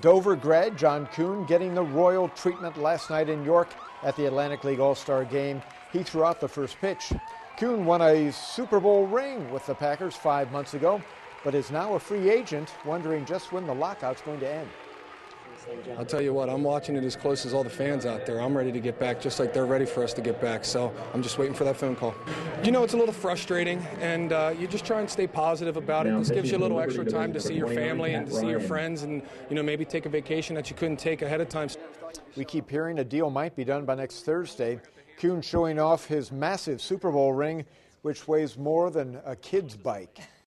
Dover grad John Kuhn getting the royal treatment last night in York at the Atlantic League All Star game. He threw out the first pitch. Kuhn won a Super Bowl ring with the Packers five months ago, but is now a free agent, wondering just when the lockout's going to end. I'll tell you what, I'm watching it as close as all the fans out there. I'm ready to get back, just like they're ready for us to get back. So I'm just waiting for that phone call. You know, it's a little frustrating, and uh, you just try and stay positive about it. This gives you a little extra time to see your family and to see your friends, and you know maybe take a vacation that you couldn't take ahead of time. We keep hearing a deal might be done by next Thursday. Kuhn showing off his massive Super Bowl ring, which weighs more than a kid's bike.